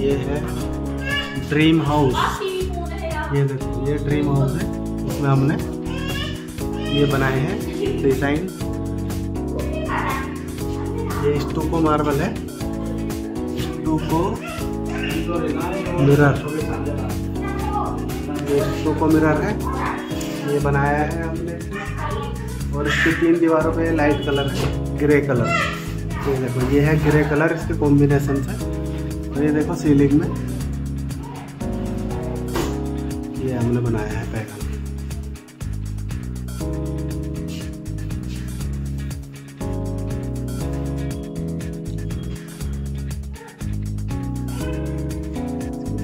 ये है dream house ये देखो, ये ड्रीम हाउस है। इसमें हमने ये बनाए हैं डिज़ाइन ये स्टूको मार्बल है। स्टूको मिरर ये स्टूको मिरर है। ये बनाया है हमने। और इसकी तीन दीवारों पे लाइट कलर है ग्रे कलर ये देखो, ये है ग्रे कलर इसके कॉम्बिनेशन से। और ये देखो सीलिंग में। ये हमने बनाया है पैगाम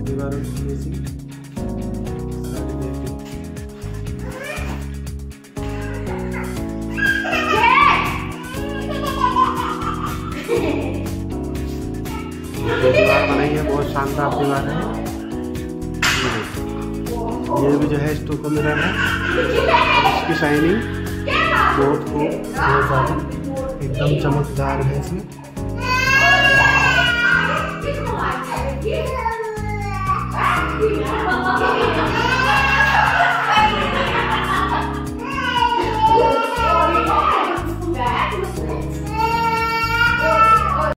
दीवारों की ये दीवार बनाई है, बहुत शानदार दीवार है। ये भी जो है स्टोको मिरर है। इसकी शाइनिंग बहुत बहुत ज़्यादा एकदम चमकदार है इसमें। Yeah.